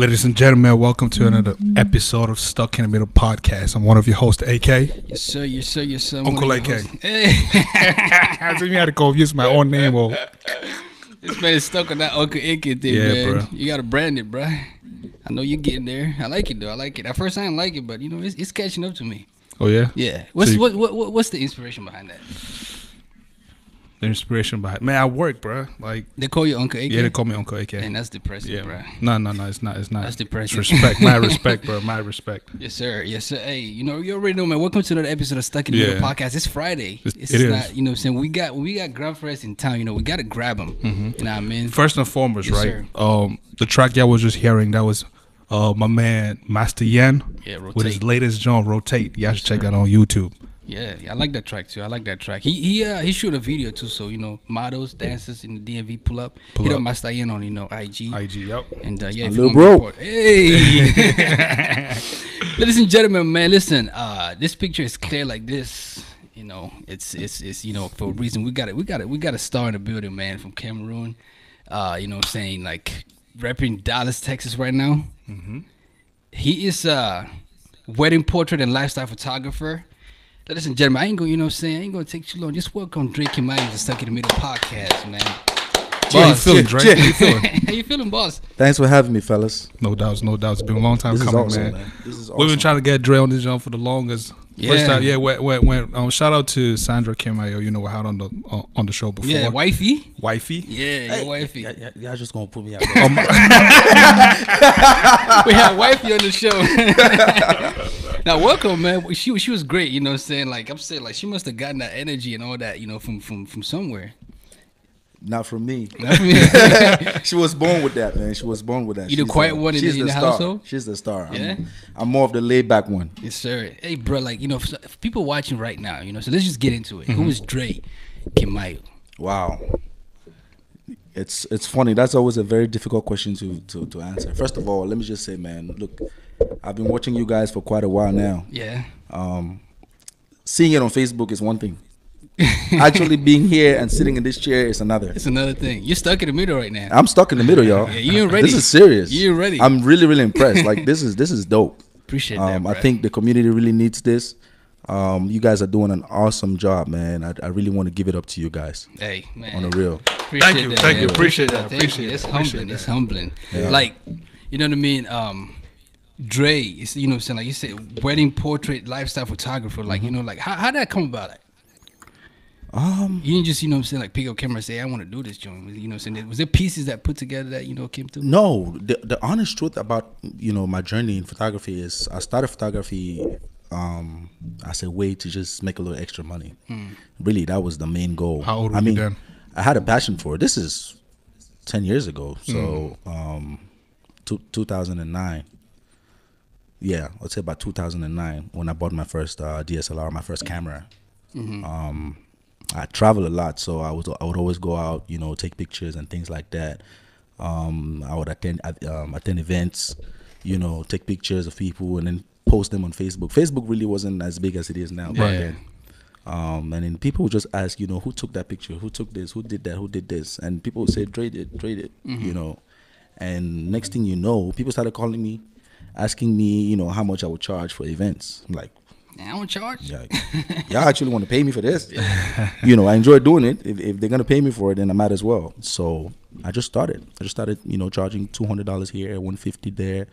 Ladies and gentlemen, welcome to another episode of Stuck in the Middle podcast. I'm one of your hosts, AK. Yes, sir. Yes, sir. Yes, sir. Uncle One of your AK. Hey, I think you had to confuse my own name. Or this man is stuck on that Uncle AK thing, Yeah, man. bro. You gotta brand it, bro. I know you're getting there. I like it though. I like it. At first, I didn't like it, but you know, it's, it's catching up to me. oh yeah, Yeah. What's So you- what what what's the inspiration behind that? The inspiration behind. Man, I work, bro. Like They call you Uncle AK. yeah, they call me Uncle AK. and that's depressing, Yeah, bro. no, no, no, it's not. It's not. That's depressing. It's respect, my respect, bro. My respect. Yes, sir. Yes, sir. Hey, you know, you already know, man. Welcome to another episode of Stuck in the Yeah. Middle podcast. It's Friday. It's- It's it is. not, you know, what I'm saying we got we got Grand Forest in town. You know, we gotta grab them. You know what I mean? First and foremost, Yes, right? sir. Um, the track y'all was just hearing that was uh my man Master Yen Yeah, with his latest joint Rotate. Y'all should check that on YouTube. Yeah, yeah, I like that track too. I like that track. He he uh, he shoot a video too, so you know models, dancers in the DMV pull up. Pull Hit up. up my stallion on you know IG. IG, yep. and uh, yeah, My if you little bro. report- Hey, ladies and gentlemen, man, listen. Uh, this picture is clear like this. You know, it's it's it's you know for a reason. We got it. We got it. We got a star in the building, man, from Cameroon. Uh, you know, what I'm saying like repping Dallas, Texas, right now. He is a wedding portrait and lifestyle photographer. Ladies and gentlemen, I ain't gonna, you know what I'm saying? I ain't gonna take too long. Just welcome Drake and Mike to Stuck in the Middle podcast, man. How you feeling, cheer, Drake? How you feeling? How you feeling, boss? Thanks for having me, fellas. No doubts, no doubts. It's been a long time This is coming, awesome, man. man. This is awesome. We've been trying to get Dre on this jump for the longest. First Yeah. time, yeah. When, when, when um, shout out to Sandra Kemayou, you know, we had on the uh, on the show before. Yeah, wifey. wifey. Yeah, your wifey. Yeah, yeah, y'all just gonna put me out. Um, we had wifey on the show. Now, welcome, man. She she was great. You know, what I'm saying like I'm saying like she must have gotten that energy and all that. You know, from from from somewhere. Not from me. Not from you. she was born with that, man. She was born with that. You the She's quiet one in she's the- in the household? She's the star. Yeah? I'm, I'm more of the laid back one. yes, sir. Hey, bro, like you know, for, for people watching right now, you know, so let's just get into it. Mm-hmm. Who is Dre Kemayou? Wow. It's it's funny. That's always a very difficult question to, to, to answer. First of all, let me just say, man, look, I've been watching you guys for quite a while now. Yeah. Um, seeing it on Facebook is one thing. Actually being here and sitting in this chair is another. It's another thing. You're stuck in the middle right now. I'm stuck in the middle, y'all. Yeah, you ready. This is serious. You ready. I'm really, really impressed. Like this is this is dope. Appreciate that. Um, I think the community really needs this. Um, you guys are doing an awesome job, man. I, I really want to give it up to you guys Hey, man. on the real. Appreciate Thank you, that, thank man. you, appreciate that, Thank appreciate you. It's humbling. It's humbling. Yeah. Like, you know what I mean? Um, Dre, you know what I'm saying? Like you said, wedding portrait, lifestyle photographer. Like, you know, like how how did that come about? Like, Um, you didn't just, you know what I'm saying, like pick up camera and say, I want to do this joint. You know what I'm saying? Was there pieces that put together that, you know, came through? no, the the honest truth about you know my journey in photography is I started photography um as a way to just make a little extra money. Really, that was the main goal. How old were I you mean, then? I had a passion for it. This is ten years ago, so um, two, 2009. Yeah, I'd say about 2009 when I bought my first uh, DSLR, my first camera. Um, I travel a lot, so I was I would always go out, you know, take pictures and things like that. Um, I would attend um, attend events, you know, take pictures of people and then post them on Facebook. Facebook really wasn't as big as it is now back Yeah. then. Um, and then people would just ask, you know, who took that picture? Who took this? Who did that? Who did this? And people would say, trade it, Dre did, you know. And next thing you know, people started calling me, asking me, you know, how much I would charge for events. I'm like, I don't charge. yeah, y'all actually want to pay me for this? you know, I enjoy doing it. If, if they're gonna pay me for it, then I might as well. So I just started. I just started, you know, charging two hundred dollars here, one fifty there.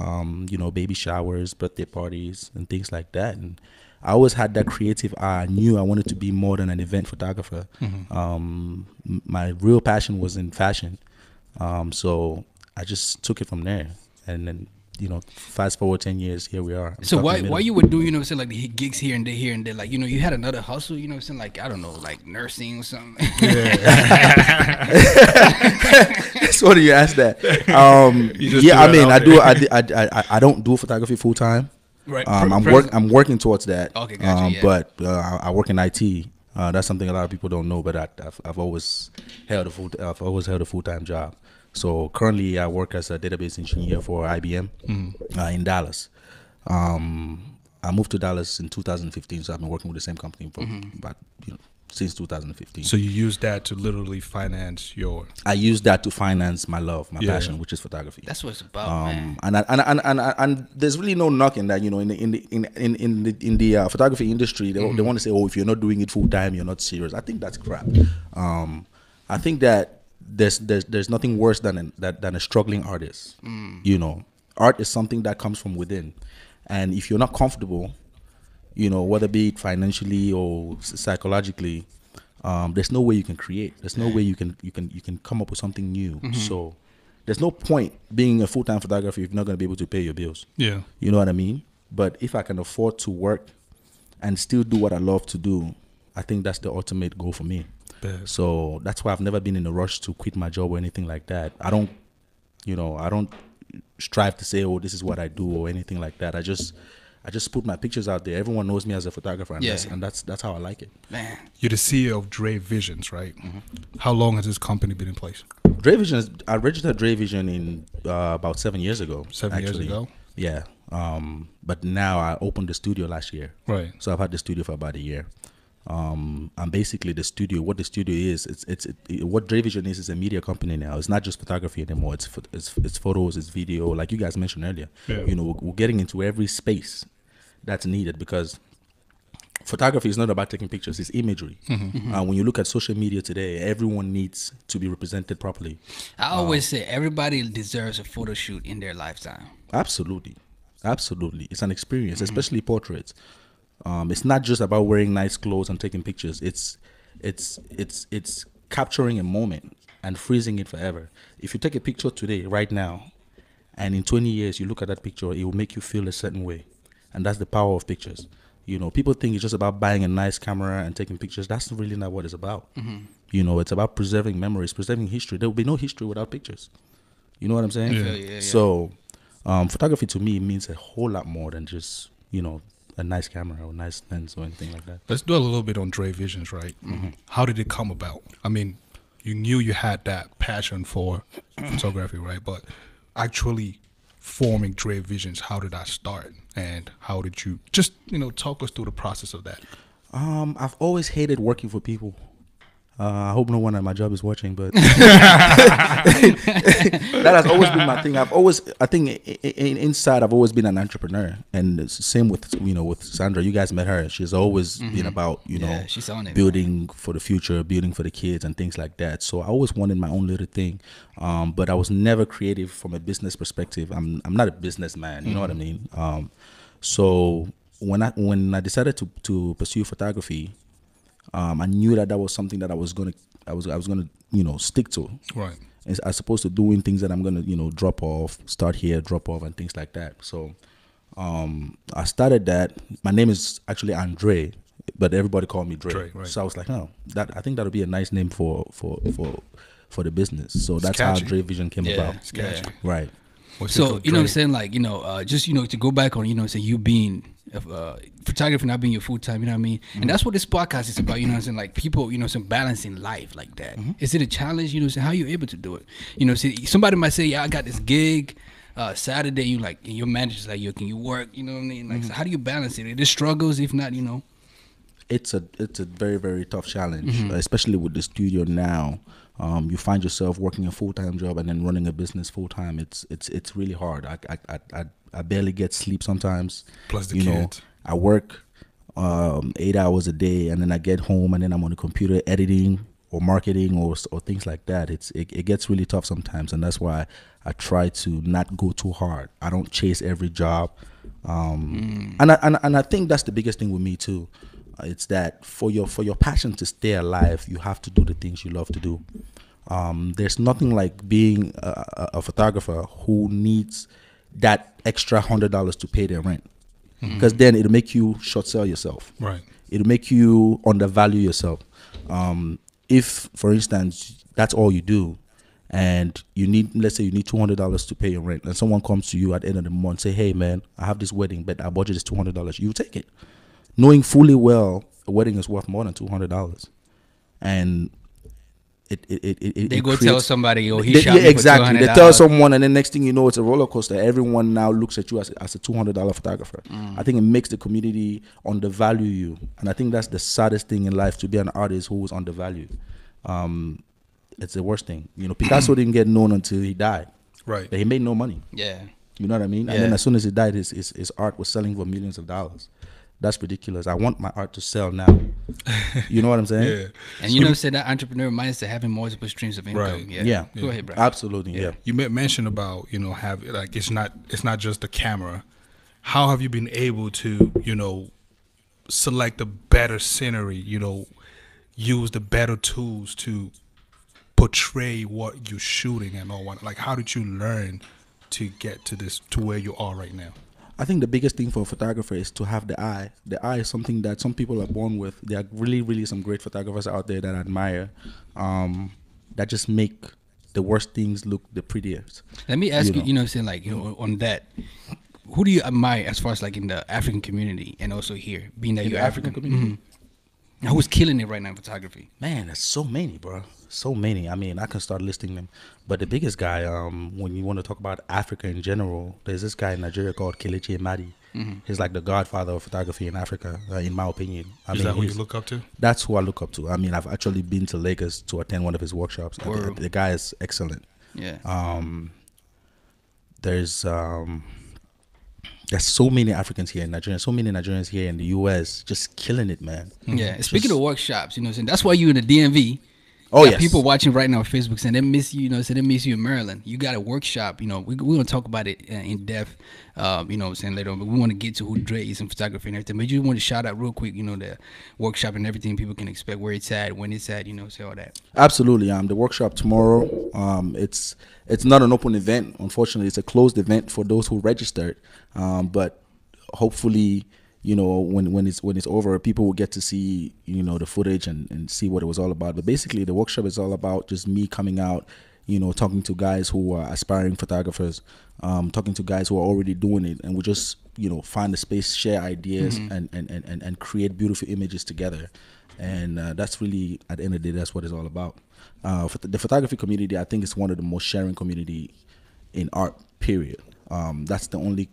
Um, you know, baby showers, birthday parties, and things like that. And I always had that creative eye. I knew I wanted to be more than an event photographer. Um, m- my real passion was in fashion. Um, so I just took it from there, and then. You know, fast forward ten years, here we are. I'm So why middle. why you would do you know what I'm saying like the gigs here and there here and there like you know you had another hustle you know what I'm saying like I don't know like nursing or something Yeah. It's funny you asked that. Um, You yeah, I mean, I do. I, I, I, I don't do photography full time. right Um, I'm work. I'm working towards that. Okay, gotcha, Um, yeah. But uh, I, I work in IT. Uh, that's something a lot of people don't know. But I, I've, I've always held a full. I've always held a full time job. So currently, I work as a database engineer for IBM Mm-hmm. uh, in Dallas. Um, I moved to Dallas in 2015, so I've been working with the same company for Mm-hmm. about you know since 2015. So you use that to literally finance your. I use that to finance my love, my Yeah. passion, which is photography. That's what it's about, um, man. and, I- and, and and and there's really no knocking that you know in the in the in in, in the in the uh, photography industry they, they want to say oh if you're not doing it full time you're not serious I think that's crap um, I think that there's there's there's nothing worse than an, that than a struggling artist. You know art is something that comes from within. And if you're not comfortable you know whether be it financially or psychologically um, there's no way you can create. There's no way you can you can you can come up with something new. So there's no point being a full-time photographer if you're not going to be able to pay your bills. Yeah. you know what i mean? But if i can afford to work and still do what i love to do i think that's the ultimate goal for me Bet. so that's why i've never been in a rush to quit my job or anything like that i don't you know i don't strive to say oh this is what i do or anything like that i just i just put my pictures out there everyone knows me as a photographer and, Yeah. that's, and that's that's how i like it Man, You're the CEO of Dre Visions, right? How long has this company been in place? Dre Visions, i registered Dre Vision in uh, about seven years ago Seven years ago? yeah um but now i opened the studio last year Right. So I've had the studio for about a year. Um, and basically the studio, what the studio is, it's it's it, it- what Dre Vision is is a media company now. It's not just photography anymore. it's it's, it's photos, it's video, like you guys mentioned earlier. Yeah. You know, we're, we're getting into every space that's needed because photography is not about taking pictures; it's imagery. And when you look at social media today, everyone needs to be represented properly. I uh, always say everybody deserves a photo shoot in their lifetime. Absolutely, absolutely. It's an experience, mm-hmm. especially portraits. Um, it's not just about wearing nice clothes and taking pictures. It's it's it's it's capturing a moment and freezing it forever. If you take a picture today, right now, and in 20 years you look at that picture, it will make you feel a certain way, and that's the power of pictures. You know, people think it's just about buying a nice camera and taking pictures. That's really not what it's about. You know, it's about preserving memories, preserving history. There will be no history without pictures. You know what I'm saying? Yeah, yeah, yeah. So, um, photography to me means a whole lot more than just you know a nice camera or a nice lens or anything like that. Let's do a little bit on Dre Visions, right? How did it come about? I mean, you knew you had that passion for photography, right? But actually forming Dre Visions, how did that start? And how did you just, you know, talk us through the process of that? Um, I've always hated working for people. Uh, I hope no one at my job is watching, but that has always been my thing. I've always, I think, in, inside, I've always been an entrepreneur, and it's the same with you know with Sandra. You guys met her; she's always been about you know Mm-hmm. Yeah, she's on it, building for the future, building for the kids, and things like that. So I always wanted my own little thing, um, but I was never creative from a business perspective. I'm I'm not a businessman, you know what I mean. Um, so when I when I decided to to pursue photography, um, I knew that that was something that I was gonna I was I was gonna you know stick to Right. as, as opposed to doing things that I'm gonna you know drop off, start here, drop off, and things like that. So um, I started that. My name is actually Andre, but everybody called me Dre. Dre, right. So I was like, oh, that I think that'll be a nice name for for for for the business. So that's catchy. how Dre Vision came Yeah. about. It's catchy. Right. What's So you know what I'm saying, like you know, uh, just you know to go back on you know, say you being uh, photography not being your full time, you know what I mean, and that's what this podcast is about. You know what I'm saying, like people, you know, some balancing life like that. Is it a challenge? You know, so how you able to do it? You know, see, somebody might say, yeah, I got this gig. Uh, Saturday, you like, and your manager's like, yo, can you work? You know what I mean? Like, so how do you balance it? Are there struggles? If not, you know, it's a it's a very very tough challenge, especially with the studio now. Um, you find yourself working a full time job and then running a business full time. It's it's it's really hard. I I, I I barely get sleep sometimes. Plus the you know, kids. I work um, eight hours a day and then I get home and then I'm on the computer editing or marketing or or things like that. It's it, it gets really tough sometimes, and that's why I try to not go too hard. I don't chase every job, um, and I and, and I think that's the biggest thing with me too. It's that for your for your passion to stay alive, you have to do the things you love to do. Um, there's nothing like being a, a, photographer who needs that extra hundred dollars to pay their rent, because then it'll make you short sell yourself Right. it'll make you undervalue yourself. Um, if, for instance, that's all you do, and you need, let's say, you need two hundred dollars to pay your rent, and someone comes to you at the end of the month, say, "Hey, man, I have this wedding, but our budget is two hundred dollars." You take it, knowing fully well a wedding is worth more than two hundred dollars, and it it it, it They it go tell somebody, oh, he They- shot yeah, me exactly. They $200. tell someone, and then next thing you know, it's a roller coaster. Everyone now looks at you as, as a two hundred dollar photographer. Mm. I think it makes the community undervalue you, and I think that's the saddest thing in life to be an artist who is undervalued. Um, it's the worst thing. You know, Picasso didn't get known until he died. Right. But he made no money. Yeah. You know what I mean? Yeah. And then as soon as he died, his, his his art was selling for millions of dollars. That's ridiculous. I want my art to sell now. you know what I'm saying? Yeah. And you know, said that entrepreneur mindset, having multiple streams of income. Right. Yeah. Yeah. Go ahead, bro. Absolutely. Yeah. You mentioned about you know have like it's not it's not just the camera. How have you been able to you know select a better scenery? You know, use the better tools to portray what you're shooting and all that. Like, how did you learn to get to this to where you are right now? I think the biggest thing for a photographer is to have the eye. The eye is something that some people are born with. There are really, really some great photographers out there that I admire, um, that just make the worst things look the prettiest. Let me ask You you, know. you know, what I'm saying like you know, on that, who do you admire as far as like in the African community and also here, being that In you're the African community? Mhm. Now, Who's killing it right now in photography? Man, there's so many, bro. So many. I mean, I can start listing them. But the biggest guy, um, when you want to talk about Africa in general, there's this guy in Nigeria called Kelechi Amadi. He's like the godfather of photography in Africa, uh, in my opinion. I Is mean, that who you look up to? That's who I look up to. I mean, I've actually been to Lagos to attend one of his workshops. The, the guy is excellent. Yeah. Um, there's um, there's so many Africans here in Nigeria, so many Nigerians here in the U.S. just killing it, man. yeah. Speaking of workshops, you know, what I'm saying that's why you in the DMV. Oh yes, People watching right now on Facebook saying they miss you. You know, saying they miss you in Maryland. You got a workshop. You know, we we're gonna talk about it uh, in depth. Um, you know, I'm saying later on, but we want to get to who Dre is in photography and everything. But you want to shout out real quick. You know, the workshop and everything people can expect, where it's at, when it's at. You know, say all that. Absolutely. Um, the workshop tomorrow. Um, it's it's not an open event. Unfortunately, it's a closed event for those who registered. Um, but hopefully, you know, when when it's when it's over, people will get to see you know the footage and and see what it was all about. But basically, the workshop is all about just me coming out. You know, talking to guys who are aspiring photographers, um, talking to guys who are already doing it, and we just you know find a space, share ideas, and, and, and, and and create beautiful images together and uh, that's really at the end of the day that's what it's all about uh, for the photography community i think it's one of the most sharing community in art period um, that's the only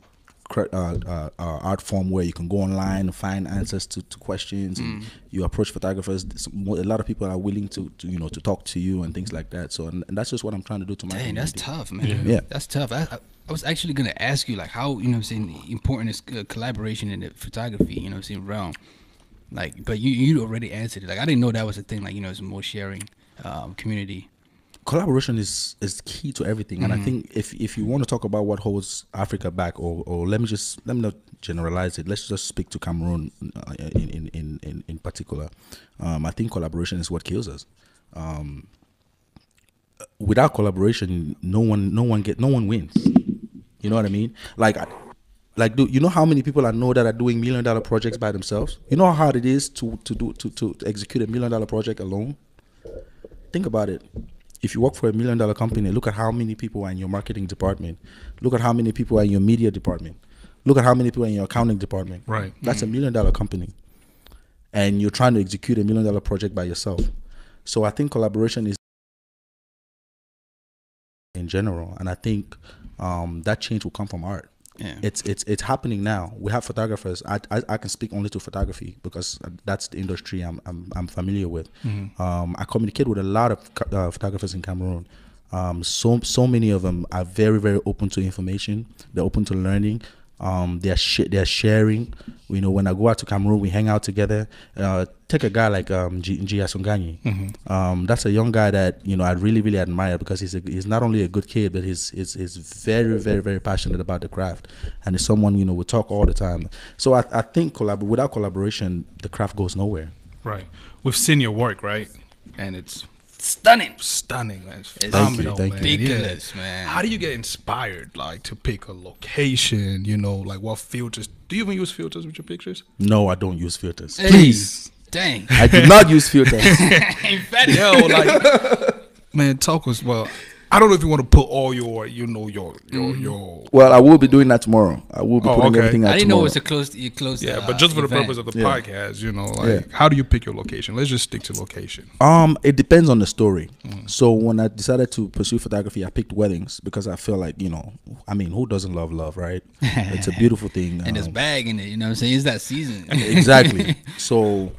uh, uh, uh, art form where you can go online and find answers to, to questions and you approach photographers a lot of people are willing to, to you know to talk to you and things like that so and, and that's just what i'm trying to do to my Dang, that's tough, man. Yeah. that's tough. I, I, I was actually gonna ask you like how you know what I'm saying important is uh, collaboration in the photography. You know what I'm saying realm. Like, but you you already answered it. Like I didn't know that was a thing. Like you know, it's more sharing um, community. Collaboration is is key to everything. And i think if if you want to talk about what holds africa back or or let me just let me not generalize it. Let's just speak to cameroon uh, in in in in, in particular. Um, i think collaboration is what kills us. Um, without collaboration no one no one get no one wins. You know what i mean? Like I- like do you know how many people i know that are doing million dollar projects by themselves? You know how hard it is to to do to, to execute a million dollar project alone? Think about it. If you work for a million dollar company, look at how many people are in your marketing department. Look at how many people are in your media department. Look at how many people are in your accounting department. Right. That's a million dollar company. And you're trying to execute a million dollar project by yourself. So I think collaboration is in general. And I think um, that change will come from art. Yeah. It's it's it's happening now. We have photographers. I, I I can speak only to photography because that's the industry I'm I'm, I'm familiar with. Um, I communicate with a lot of uh, photographers in Cameroon. Um, so so many of them are very very open to information. They're open to learning. Um, they're sh- they're sharing. You know, when I go out to Cameroon, we hang out together. Uh, take a guy like um, G- Njia Sungani. Um, that's a young guy that you know I really really admire because he's a, he's not only a good kid, but he's, he's he's very very very passionate about the craft, and he's someone you know we talk all the time. So I, I think collab- without collaboration, the craft goes nowhere. Right. We've seen your work, right? And it's Stunning. stunning, man. It's Thank you, phenomenal, thank man. you. Ridiculous, man. How do you get inspired, like, to pick a location? You know, like what filters? Do you even use filters with your pictures? No, I don't use filters. Hey, Please, Dang. I do not use filters. Emphatic. Yo, like, man, talk was well. I don't know if you want to put all your, you know, your your Mm-hmm. your. Well, I will be doing that tomorrow. I will be Oh, putting okay. everything out I didn't know tomorrow. it was a close, you close. Yeah, uh, but just for the event. purpose of the Yeah. podcast, you know, like Yeah. how do you pick your location? Let's just stick to location. Um, it depends on the story. Mm. So when I decided to pursue photography, I picked weddings because I feel like you know, I mean, who doesn't love love, right? it's a beautiful thing. and there's um, bag in it. You know what I'm saying? It's that season. exactly. So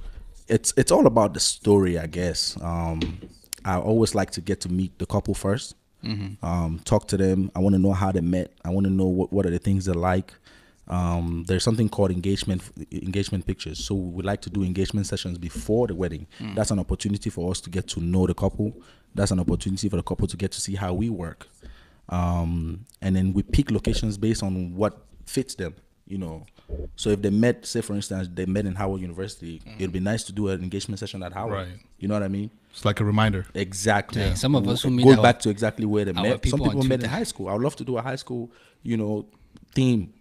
it's it's all about the story, I guess. Um, I always like to get to meet the couple 1st Um, talk to them. I want to know how they met. I want to know what what are the things they like. Um, there's something called engagement engagement pictures. So we like to do engagement sessions before the wedding. That's an opportunity for us to get to know the couple. That's an opportunity for the couple to get to see how we work. Um, and then we pick locations based on what fits them. You know, so if they met, say for instance, they met in Howard University, it'd be nice to do an engagement session at Howard. Right. You know what I mean? It's like a reminder. Exactly. Yeah, some of us who It meet goes our- back to exactly where they met. people Some people met in high school. I would love to do a high school, you know, theme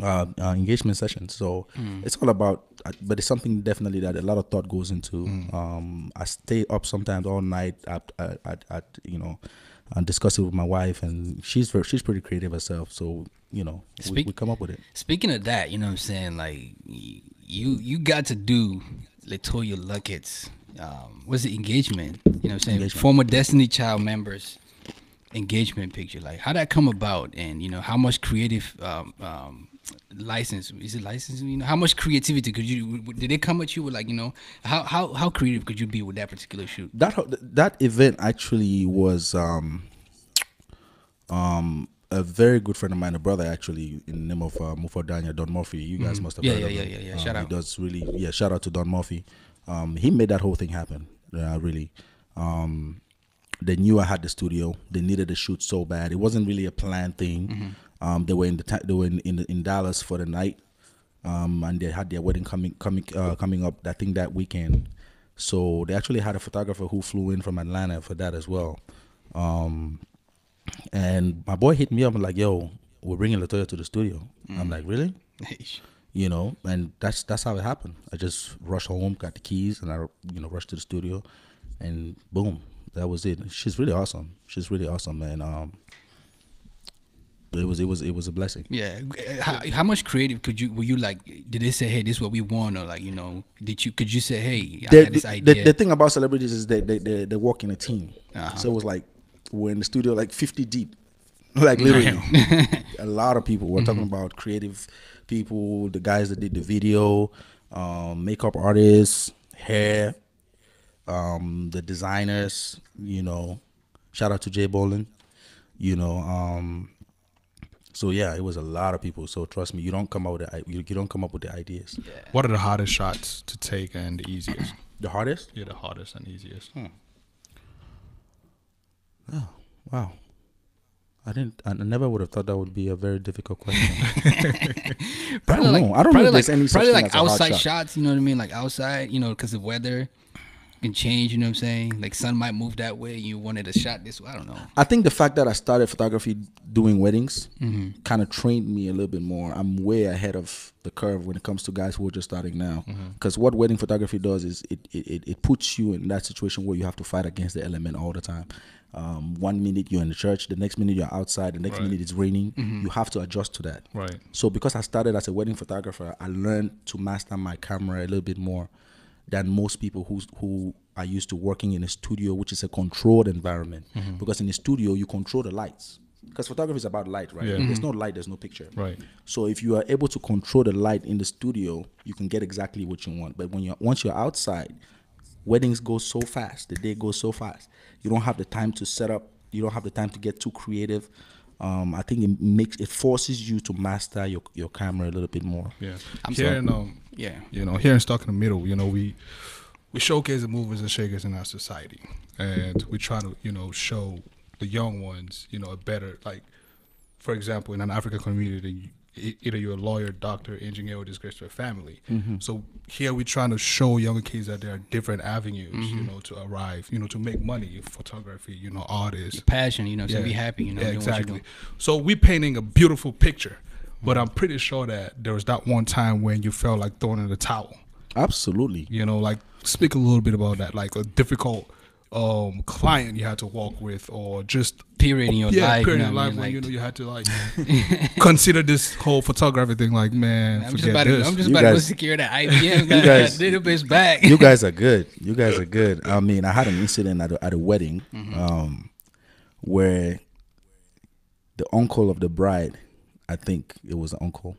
uh, uh, engagement session. So Hmm. it's all about, uh, but it's something definitely that a lot of thought goes into. Hmm. Um, I stay up sometimes all night at, at, at, at you know, and discuss it with my wife, and she's very, she's pretty creative herself. So you know, we, Speak- we come up with it. Speaking of that, you know what I'm saying? Like you you got to do LeToya Luckett's um what's it engagement? You know what I'm saying? Engagement. Former Destiny Child members engagement picture. Like how that come about and you know how much creative um um license is it license you know how much creativity could you did they come at you with like you know how how how creative could you be with that particular shoot that that event actually was um um a very good friend of mine, a brother actually, in the name of uh, Mufo Danya, Don Murphy. You guys must have Mm-hmm. Yeah, heard yeah, of yeah, him. yeah, yeah. Um, Shout he out. does really, yeah. Shout out to Don Murphy. Um, he made that whole thing happen. Uh, really. Um, they knew I had the studio. They needed a shoot so bad. It wasn't really a planned thing. Mm-hmm. Um, they were in the they were in in, in Dallas for the night, um, and they had their wedding coming coming uh, coming up. I think that weekend. So they actually had a photographer who flew in from Atlanta for that as well. Um, and my boy hit me up and like, "Yo, we're bringing LeToya to the studio." I'm like, "Really?" You know, and that's that's how it happened. I just rushed home, got the keys, and I you know rushed to the studio, and boom, that was it. She's really awesome. She's really awesome, and um, it was it was it was a blessing. Yeah. How, how much creative could you were you like? Did they say, "Hey, this is what we want," or like you know, did you could you say, "Hey, I the, had this the- idea"? the, the thing about celebrities is that they they, they work in a team. Uh-huh. So it was like we're in the studio like 50 deep, like literally a lot of people. We're talking about creative people, the guys that did the video, um, makeup artists, hair, um, the designers. You know, shout out to Jay Bolin. You know, um, so yeah, it was a lot of people. So trust me, you don't come up with the, you, you don't come up with the ideas. What are the hardest shots to take and the easiest? The hardest. Yeah, the hardest and easiest. Hmm. Oh, wow. I didn't. I never would have thought that would be a very difficult question. I Probably don't like, know. I don't know probably if there's like, any such probably thing like as a hard outside shot. shots. You know what I mean? Like outside, you know, because of weather can change. You know what I'm saying? Like sun might move that way. You wanted a shot this way. I don't know. I think the fact that I started photography doing weddings Mm-hmm. kind of trained me a little bit more. I'm way ahead of the curve when it comes to guys who are just starting now. Mm-hmm. Because what wedding photography does is it, it, it, it puts you in that situation where you have to fight against the element all the time. Um, one minute you're in the church, the next minute you're outside, the next Right. minute it's raining. Mm-hmm. You have to adjust to that. Right. So because I started as a wedding photographer, I learned to master my camera a little bit more than most people who who are used to working in a studio, which is a controlled environment. Mm-hmm. Because in a studio, you control the lights. Because photography is about light, right? Yeah. If there's no light, there's no picture. Right. So if you are able to control the light in the studio, you can get exactly what you want. But when you're once you're outside, weddings go so fast. The day goes so fast. You don't have the time to set up. You don't have the time to get too creative. Um, I think it makes it forces you to master your your camera a little bit more. Yeah. I'm here sorry. in um, Yeah. you know, here in Stuck in the Middle, you know, we we showcase the movers and shakers in our society, and we try to, you know, show the young ones, you know, a better like, for example, in an African community. Either you're a lawyer, doctor, engineer, or disgrace to a family. Mm-hmm. So here we're trying to show younger kids that there are different avenues, you mm-hmm. know, to arrive, you know, to make money, photography, you know, artists, Passion. You know, so be happy. You know, yeah, doing what you exactly. So we're painting a beautiful picture, but I'm pretty sure that there was that one time when you felt like throwing in the towel. Absolutely. You know, like speak a little bit about that, like a difficult um client you had to walk with or just Period in your yeah, life. period in what life mean? when you know you had to like consider this whole photography thing like man I'm just about this to, I'm just You about to go secure that IBM. That, guys- that database back. you guys are good. You guys are good. I mean, I had an incident at a, at a wedding um, where the uncle of the bride, I think it was the uncle.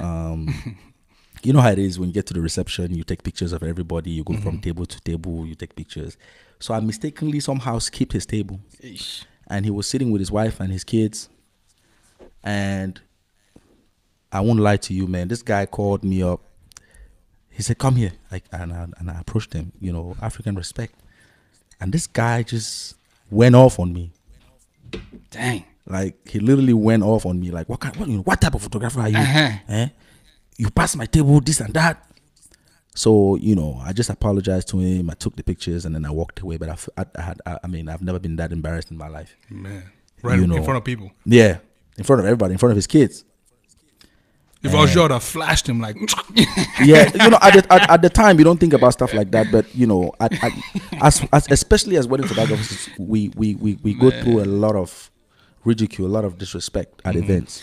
Um, you know how it is when you get to the reception, you take pictures of everybody. You go from table to table, you take pictures. So I mistakenly somehow skipped his table, Eesh. and he was sitting with his wife and his kids. And I won't lie to you, man. This guy called me up. He said, "Come here," like, and I, and I approached him. You know, African respect. And this guy just went off on me. Dang. Like he literally went off on me. Like, what kind? What, you what type of photographer are you? Uh-huh. Eh? You passed my table, this and that. So you know, I just apologized to him. I took the pictures and then I walked away. But I, I had, I, I mean, I've never been that embarrassed in my life. man right You in know. front of people Yeah, in front of everybody, in front of his kids. if I was you I'd have flashed him like yeah, you know, at the, at, at the time, you don't think about stuff like that, but you know, at, at, as, as especially as wedding photographers, we we we, we go through a lot of ridicule, a lot of disrespect at mm-hmm. events.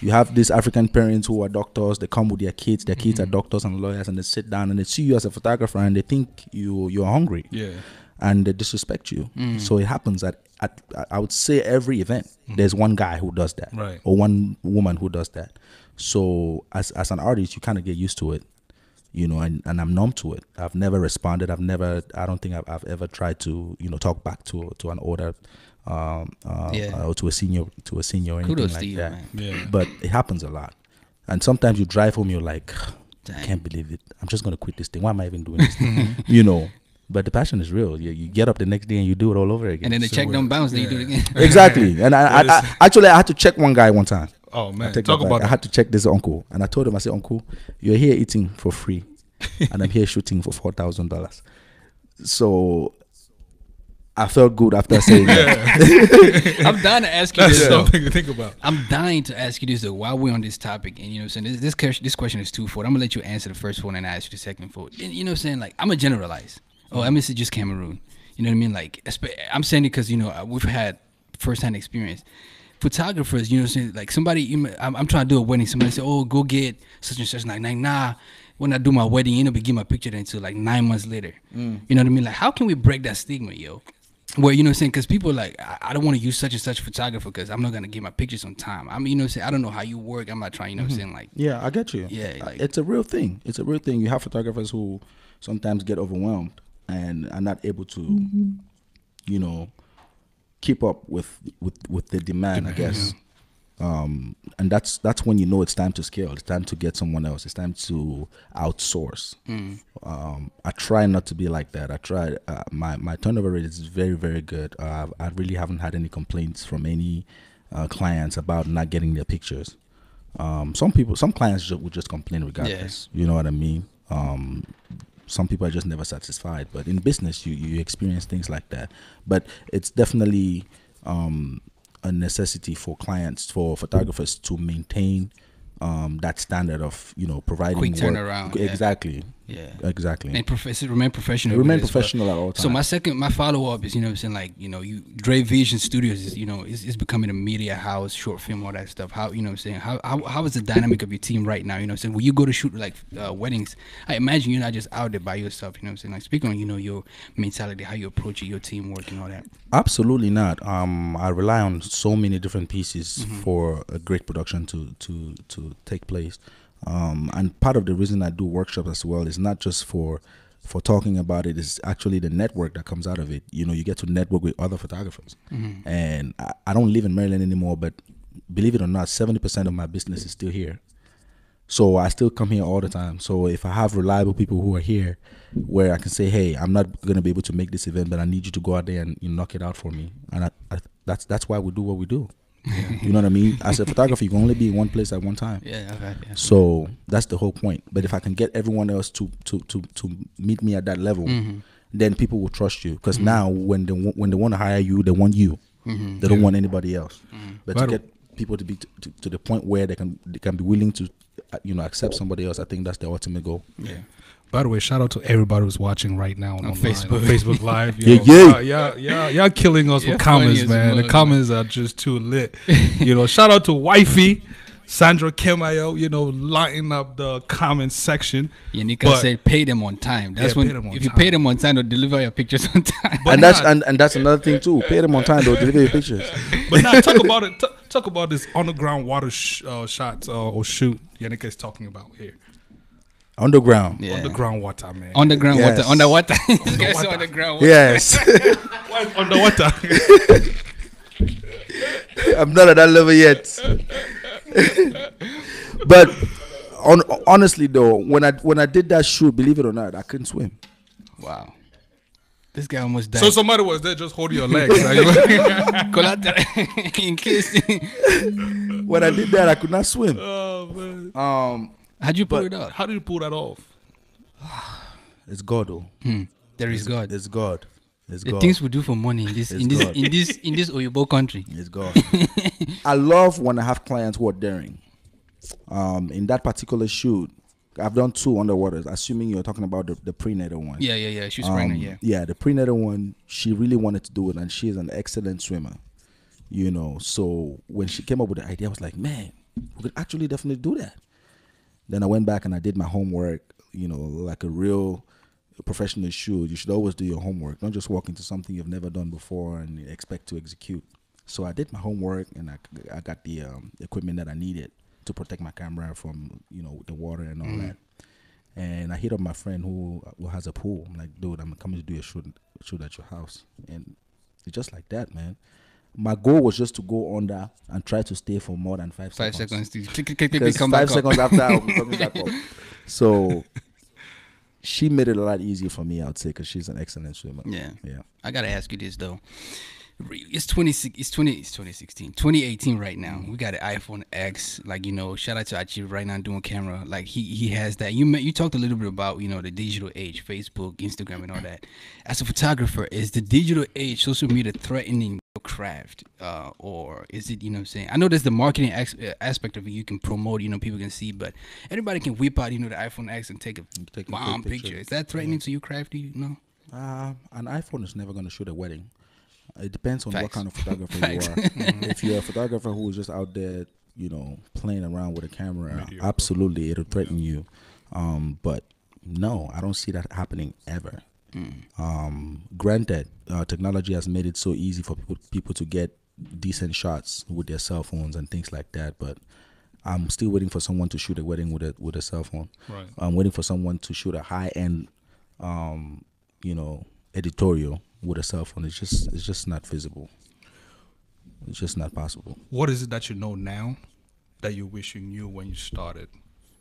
You have these African parents who are doctors. They come with their kids. Their kids are mm-hmm. doctors and lawyers, and they sit down and they see you as a photographer, and they think you you are hungry, yeah and they disrespect you. Mm. So it happens at, at I would say every event. Mm. There's one guy who does that, Right. or one woman who does that. So as as an artist, you kind of get used to it, you know, and, and I'm numb to it. I've never responded. I've never. I don't think I've, I've ever tried to you know talk back to to an older, um, uh, Yeah. or to a senior to a senior or anything Kudos like to you, that. man. yeah But it happens a lot, and sometimes you drive home, you're like, I can't believe it. I'm just gonna quit this thing. Why am I even doing this? thing? you know. But the passion is real. You, you get up the next day and you do it all over again. And then the So check don't what- bounce, then you do it again. exactly. And I, I, I, actually I had to check one guy one time. oh man talk that back. about I had to check this uncle, and I told him, I said, Uncle, you're here eating for free, and I'm here shooting for four thousand dollars. So I felt good after saying that. I'm dying to ask you that's this though. something to think about I'm dying to ask you this though. While we're on this topic, and you know, what I'm saying this this, question- this question is twofold. I'm gonna let you answer the first one and I ask you the second fold. And you know, what I'm saying like I'm a generalize. Oh, I mean, it's just Cameroon. You know what I mean? Like, I'm saying it because you know uh, we've had firsthand experience. Photographers, you know, what I'm saying like somebody, you may, I'm, I'm trying to do a wedding. Somebody say, "Oh, go get such and such." Like, like nah. When I do my wedding, you know, we give my picture until like nine months later. You know what I mean? Like, how can we break that stigma, yo? Where you know what I'm saying? Because people are like, I, I don't want to use such and such photographer because I'm not gonna get my pictures on time. I mean, you know what I'm saying? I don't know how you work. I'm not trying, you know what I'm mm-hmm. saying? Like, yeah, I get you. Yeah, like- it's a real thing. It's a real thing. You have photographers who sometimes get overwhelmed and are not able to, mm-hmm. you know, keep up with with with the demand. I guess. Um, and that's that's when you know it's time to scale. It's time to get someone else. It's time to outsource. Um, I try not to be like that. I try. Uh, my my turnover rate is very very good. Uh, I really haven't had any complaints from any uh, clients about not getting their pictures. Um, some people, some clients ju- would just complain regardless. You know what I mean? Um, some people are just never satisfied. But in business, you you experience things like that. But it's definitely um, a necessity for clients, for photographers to maintain um, that standard of you know providing Quick work. turnaround. Exactly. yeah. Exactly. And prof- remain professional. Remain with it as well. professional at all times. So my second, my follow up is, you know, what I'm saying like, you know, you Dre Vision Studios is, you know, is, is becoming a media house, short film, all that stuff. How, you know, what I'm saying how, how how is the dynamic of your team right now? You know, what I'm saying when you go to shoot like uh, weddings, I imagine you're not just out there by yourself. You know, what I'm saying like speak on, you know, your mentality, how you approach it, your teamwork, and all that. Absolutely not. Um, I rely on so many different pieces Mm-hmm. for a great production to to to take place. Um, and part of the reason I do workshops as well is not just for for talking about it. Is actually the network that comes out of it. You know, you get to network with other photographers. Mm-hmm. And I, I don't live in Maryland anymore, but believe it or not, seventy percent of my business is still here. So I still come here all the time. So if I have reliable people who are here, where I can say, "Hey, I'm not gonna be able to make this event, but I need you to go out there and you knock it out for me," and I, I, that's that's why we do what we do. you know what I mean? As a photographer, you can only be in one place at one time. Yeah, okay. Yeah. So that's the whole point. But if I can get everyone else to to to, to meet me at that level, Mm-hmm. then people will trust you. Because mm-hmm. now when they when they want to hire you, they want you. Mm-hmm. They don't want anybody else. Mm-hmm. But By to the, get people to be to, to, to the point where they can they can be willing to uh, you know accept somebody else. I think that's the ultimate goal. Yeah. By the way, shout out to everybody who's watching right now on, On Facebook. on Facebook Live. Yeah, Yo, yeah. y'all- y'all, y'all, y'all killing us You're with comments, as man. The mug. comments are just too lit. you know, shout out to Wifey, Sandra Kemayou. You know, lighting up the comment section. Yanika But- said, "Pay them on time." That's Yeah, when pay them on if you pay them on time, they'll deliver your pictures on time. But and that's and, and that's another thing too. Pay them on time. They'll deliver your pictures. But now talk about it. T- talk about this underground water sh- uh, shots uh, or shoot Yannick is talking about here. Underground. yeah. Underground water, man. Underground Yes. water. Underwater. This guy's Underwater. underground water. Yes. Underwater? I'm not at that level yet. but on, honestly though, when I when I did that shoot, believe it or not, I couldn't swim. Wow. This guy almost died. so somebody was there just holding your legs. Right? Collateral in case. When I did that, I could not swim. oh man. Um, How'd you pull But it up? How did you pull that off? it's God though. Hmm. There is God. It's God. It's The God. things we do for money in this It's in this in this in this Oyibo country. It's God. I love when I have clients who are daring. Um, in that particular shoot, I've done two underwaters. Assuming you're talking about the, the prenatal one. Yeah, yeah, yeah. She's Um, pregnant. Yeah. Yeah, the prenatal one, she really wanted to do it, and she is an excellent swimmer. You know, so when she came up with the idea, I was like, man, we could actually definitely do that. Then I went back and I did my homework. You know, like a real professional should. You should always do your homework. Don't just walk into something you've never done before and expect to execute. So I did my homework and I, I got the um, equipment that I needed to protect my camera from you know the water and all that. And I hit up my friend who who has a pool. I'm like, dude, I'm coming to do a shoot shoot at your house. And it's just like that, man. My goal was just to go under and try to stay for more than five, Five seconds. seconds five seconds after I'll coming back up. So she made it a lot easier for me, I would say, because she's an excellent swimmer. Yeah. Yeah. I gotta ask you this though. It's twenty. It's twenty. It's twenty sixteen. Twenty eighteen right now. Mm-hmm. We got an iPhone X. Like you know, shout out to Achi right now doing camera. Like he he has that. You met, you talked a little bit about you know the digital age, Facebook, Instagram, and all that. As a photographer, is the digital age, social media threatening craft, uh, or is it you know what I'm saying? I know there's the marketing ex- uh, aspect of it. You can promote. You know, people can see, but everybody can whip out you know the iPhone X and take a Take a bomb quick picture. picture. Is that threatening to you, crafty? You know. Uh, an iPhone is never going to shoot a wedding. It depends on what kind of photographer you are. if you're a photographer who is just out there, you know, playing around with a camera, Mediocre. absolutely, it'll threaten you. Um, but no, I don't see that happening ever. Um, granted, uh, technology has made it so easy for people, people to get decent shots with their cell phones and things like that. But I'm still waiting for someone to shoot a wedding with a with a cell phone. Right. I'm waiting for someone to shoot a high end, um, you know, editorial with a cell phone. It's just it's just not feasible. It's just not possible. What is it that you know now that you wish you knew when you started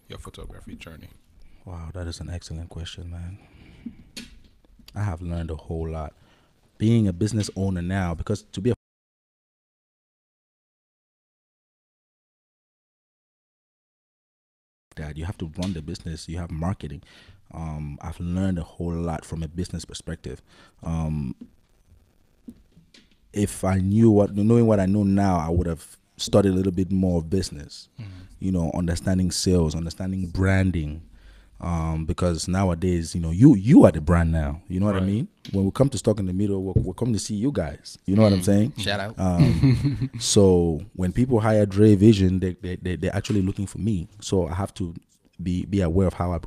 your photography journey? Wow, that is an excellent question, man. I have learned a whole lot. Being a business owner now, because to be a that you have to run the business, you have marketing. Um, I've learned a whole lot from a business perspective. Um, if I knew what knowing what I know now, I would have studied a little bit more of business. You know, understanding sales, understanding branding. Um, because nowadays, you know, you you are the brand now. You know what I mean? When we come to Stuck in the Middle, we're, we're coming to see you guys. You know what I'm saying? Shout out. Um, so when people hire Dre Vision, they, they, they they're actually looking for me. So I have to be be aware of how I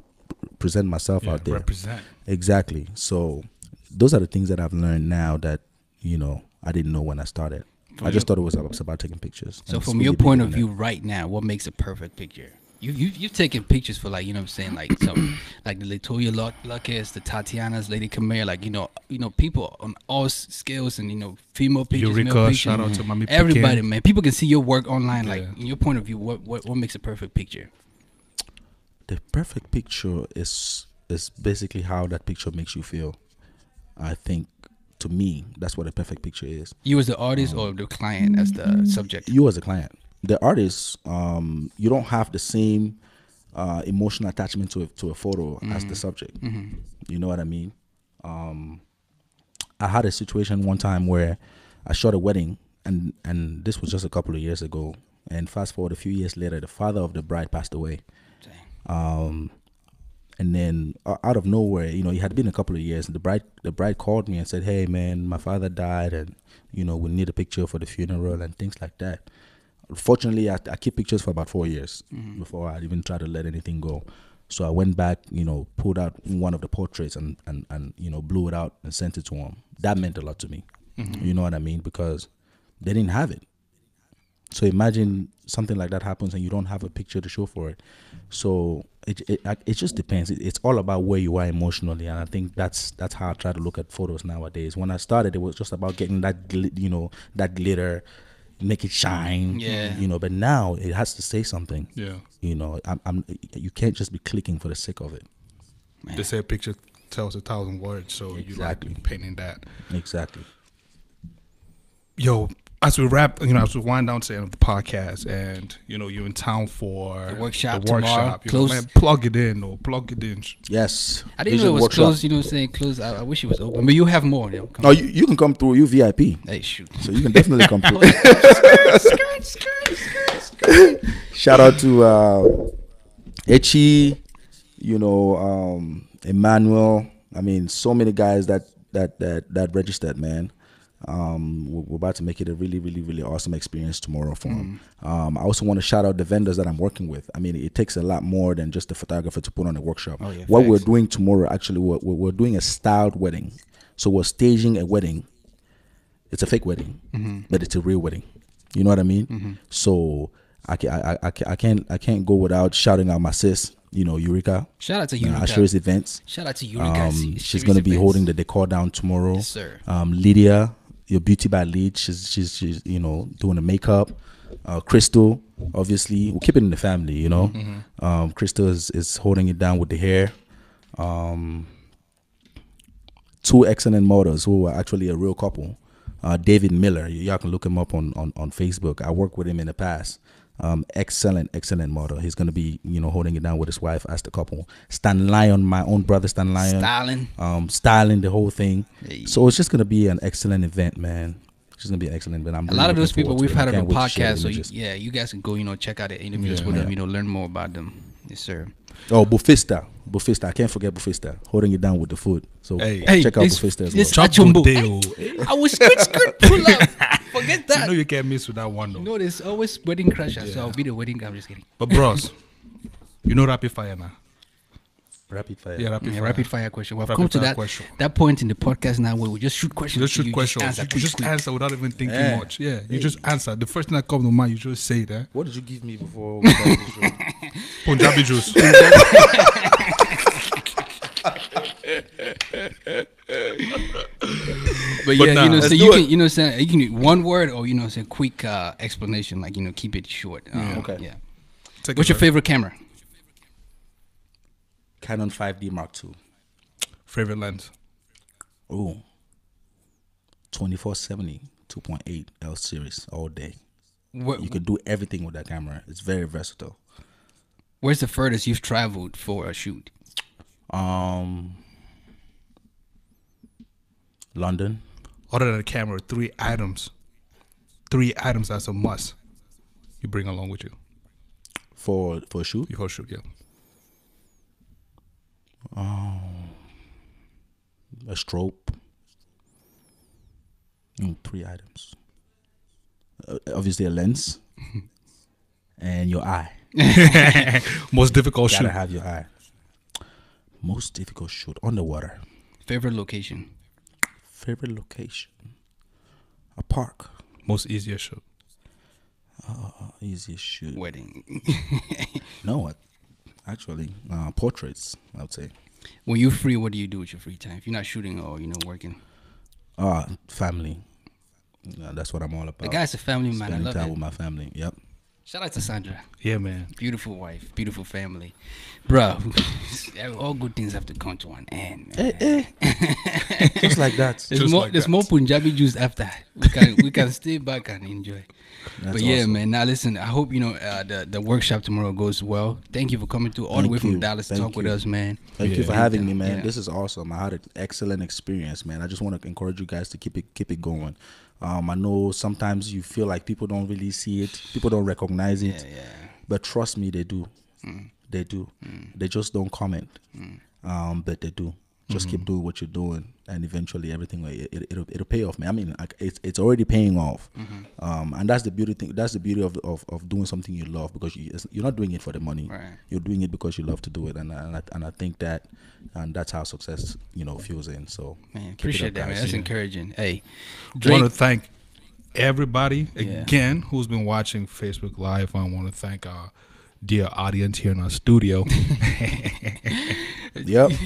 present myself out there. represent. Exactly. So those are the things that I've learned now that you know I didn't know when I started. I just thought it was, about taking pictures. So from your point of that. view right now, what makes a perfect picture? You you you've taken pictures for like you know what I'm saying like some like the LeToya Luck Lucas, the Tatianas, Lady Camille, like you know you know people on all scales and you know female pictures, male pictures. shout out to Mami everybody, Pekin. man. People can see your work online. Like Yeah. in your point of view, what what what makes a perfect picture? the perfect picture is is basically how that picture makes you feel. I think to me, that's what a perfect picture is. You as the artist um, or the client as the mm-hmm. subject? You as a client, the artist, um, you don't have the same uh, emotional attachment to a, to a photo as the subject. You know what I mean? Um, I had a situation one time where I shot a wedding, and and this was just a couple of years ago. And fast forward a few years later, the father of the bride passed away. Um, and then uh, out of nowhere, you know, it had been a couple of years. And the bride, the bride called me and said, "Hey, man, my father died, and you know, we need a picture for the funeral and things like that." Fortunately, I, I keep pictures for about four years mm-hmm. before I even try to let anything go. So I went back, you know, pulled out one of the portraits and and and you know, blew it out and sent it to him. That meant a lot to me. Mm-hmm. You know what I mean? Because they didn't have it. So imagine something like that happens and you don't have a picture to show for it. So it it, it just depends. It, it's all about where you are emotionally, and I think that's that's how I try to look at photos nowadays. When I started, it was just about getting that gli- you know that glitter, make it shine. Yeah. You know, but now it has to say something. Yeah. You know, I'm, I'm you can't just be clicking for the sake of it. They say a picture tells a thousand words, so Exactly. you like painting that. Exactly. Yo, as we wrap, you know, as we wind down to the end of the podcast, and you know, you're in town for The workshop the tomorrow. workshop. You Close- know, man, plug it in or plug it in. Yes. I didn't Vision know it was workshop. closed. You know, what I'm saying closed. I, I wish it was open, but you have more. Yo. Come Oh, on. you, you can come through. You VIP, Hey, shoot. so you can definitely come through. Shout out to uh, Echi, you know, um, Emmanuel. I mean, so many guys that that that that registered, man. Um, we're, we're about to make it a really, really, really awesome experience tomorrow for them. Um, I also want to shout out the vendors that I'm working with. I mean, it takes a lot more than just a photographer to put on a workshop. Oh, yeah, what we're doing tomorrow, actually, we're, we're doing a styled wedding. So we're staging a wedding it's a fake wedding, but it's a real wedding. You know what I mean? So I can I, I, I can't I can't go without shouting out my sis. You know, Eureka. Shout out to Uh, Eureka. Asher's events. Shout out to Eureka. Um, she's gonna be events. holding the decor down tomorrow. Yes, sir. Um, Lydia, your beauty by lead. She's she's she's you know doing the makeup. Uh, Crystal, obviously, we'll keep it in the family. You know, Mm-hmm. um, Crystal is, is holding it down with the hair. Um, two excellent models who are actually a real couple. Uh, David Miller, y'all can look him up on, on, on Facebook. I worked with him in the past. Um, excellent, excellent model. He's gonna be, you know, holding it down with his wife as the couple. Stan Lyon, my own brother Stan Lyon, Styling. um, styling the whole thing. Hey. So it's just gonna be an excellent event, man. It's just gonna be an excellent event. I'm A really lot of those people we've had on the wait to share podcast. So you, yeah, you guys can go, you know, check out the interviews Yeah. with them. You know, learn more about them. Yes, sir. Oh, Bufista, Bufista. I can't forget Bufista, holding it down with the food. So Hey. check out this- Bufista as well. this- Chop Achumbo. I was skirt skirt pull up. Forget You know you can't miss with that one though. You know, there's always wedding crashers. So I'll be the wedding guy. I'm just kidding. But bros, you know rapid fire now. Rapid fire. Yeah, rapid Yeah, fire. rapid fire question. We've Rapid come to that question. that point in the podcast now where we just shoot questions. Just shoot you, questions. answer you quick, just quick. answer without even thinking Yeah. much. Yeah, you just answer. The first thing that comes to mind, you just say that. Eh? What did you give me before? we started the show? Punjabi juice. But, But yeah, nah, you know, so you do can, you know, say you can do one word or you know, say quick uh, explanation, like you know, keep it short. Um, Okay. Yeah. Take What's your back. favorite camera? Canon 5D Mark II. favorite lens? Ooh. 2470 2.8 L series all day. What, You can do everything with that camera. It's very versatile. where's the furthest you've traveled for a shoot? Um, London. Other than the camera, three items. Three items that's a must. You bring along with you for for a shoot. before shoot. Yeah. A strobe. Mm, three items. Uh, obviously, a lens and your eye. Most difficult Gotta shoot. have your eye. Most difficult shoot underwater. Favorite location? Favorite location. A park. Most easiest shoot. Uh, easiest shoot. Wedding. No, what? Actually, uh, portraits. I would say. when you're free, what do you do with your free time? If you're not shooting or you know working, Uh, family. Yeah, that's what I'm all about. the guy's a family man. I Spending love time it. with my family. Yep. Shout out to Sandra. Yeah, man. Beautiful wife, beautiful family, bro. all good things have to come to an end. Man. Eh, Just like that. There's Just more. like there's that. more Punjabi juice after. We can we can stay back and enjoy. That's but yeah, awesome. man. Now listen. I hope you know uh, the the workshop tomorrow goes well. Thank you for coming through all the Thank way from you. Dallas to Thank talk with us, man. Thank you for having me, man. Yeah. This is awesome. I had an excellent experience, man. I just want to encourage you guys to keep it keep it going. Um, I know sometimes you feel like people don't really see it, people don't recognize it, Yeah, yeah. but trust me, they do. They do. They just don't comment, um, but they do. Just keep doing what you're doing, and eventually everything will- it, it, it'll, it'll pay off, man. I mean, like, it's it's already paying off, um, and that's the beauty thing. That's the beauty of, of, of doing something you love because you, it's- you're not doing it for the money. Right. You're doing it because you love to do it, and and I, and I think that, and that's how success, you know, feels in. So Man, appreciate up, that, man. guys. That's encouraging. Hey, want to thank everybody Yeah. again who's been watching Facebook Live. I want to thank our dear audience here in our studio. Yep.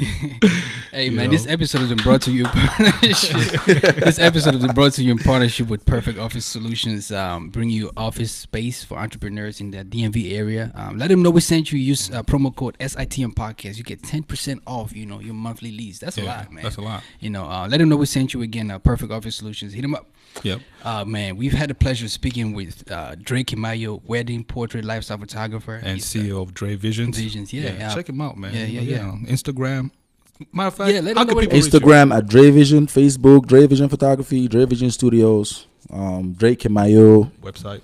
Hey man, this episode has been brought to you. this episode has been brought to you in partnership with Perfect Office Solutions. Um, bring you office space for entrepreneurs in the DMV area. Um, let them know we sent you. Use uh, promo code SITM Podcast. You get ten percent off. You know your monthly lease. That's a lot, man. that's a lot. You know, uh, let them know we sent you again. Uh, Perfect Office Solutions. Hit them up. Yep. Uh, man, we've had the pleasure of speaking with uh, Dre Kemayou, wedding portrait lifestyle photographer, And He's, uh, CEO of Dre Vizions. Visions, yeah, yeah. Check him out, man. Yeah, yeah, yeah. Instagram. Matter of fact, Yeah, let how can people? Instagram at Dre Vizion, Facebook Dre Vizion Photography, Dre Vizion Studios, um, Dre Kemayou, Website.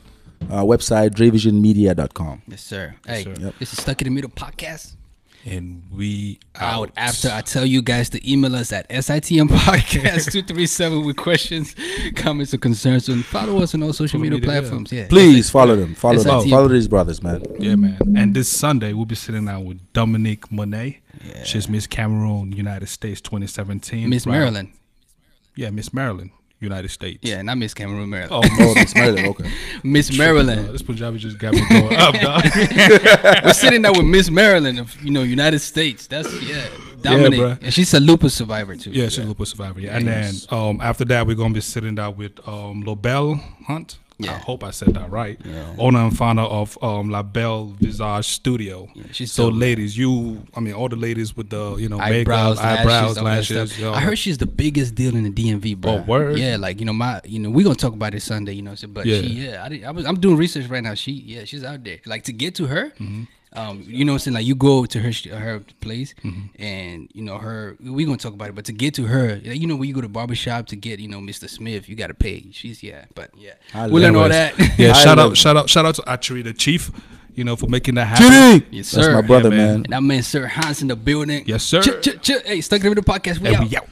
uh, website drevizionmedia.com. Yes, sir. Hey, sir. Yep. this is Stuck in the Middle podcast. And we out out. after I tell you guys to email us at SITM Podcast 237 with questions, comments, or concerns. And follow us on all social Social media, media, platforms. Yeah. Please follow them. Follow Yes, them. Follow these brothers, man. Yeah, man. And this Sunday, we'll be sitting down with Dominique Monet. She's Miss Cameroon, United States 2017. Miss Right. Maryland. Yeah, Miss Maryland, United States. Yeah, not Miss Cameroon, Maryland. Oh, Oh, Miss Maryland. Okay. Miss Uh, Maryland. this Punjabi just got me going up, dog. We're sitting there with Miss Maryland of, you know, United States. That's, yeah. Dominic. bruh. and she's a lupus survivor, too. Yeah, she's a lupus survivor. Yeah. And then um, after that, we're gonna be sitting down with um, Lobel Hunt. I hope I said that right. Yeah. Owner and founder of um, La Belle Visage Studio. she's so, dope, ladies, you, I mean, all the ladies with the you know eyebrows, makeup, eyebrows, lashes. yo. I heard she's the biggest deal in the DMV, bro. Oh, word? Yeah, like you know my, you know we're gonna talk about it Sunday, you know. But Yeah. she, yeah, I, I was, I'm doing research right now. She, yeah, she's out there. Like to get to her, Mm-hmm. Um, you know, what I'm saying like you go to her, her place, Mm-hmm. and you know her. We're gonna talk about it, but to get to her, you know, when you go to barbershop to get, you know, Mr. Smith, you gotta pay. She's yeah, but yeah, I we'll learn all that. yeah, I shout love out, shout out, shout out to Achiri the Chief, you know, for making that happen. Chitty! yes, That's sir. my brother, Yeah, man. man. And that man Sir Hans in the building. Yes, sir. Ch- ch- ch- hey, stuck in the podcast. We And out. we out.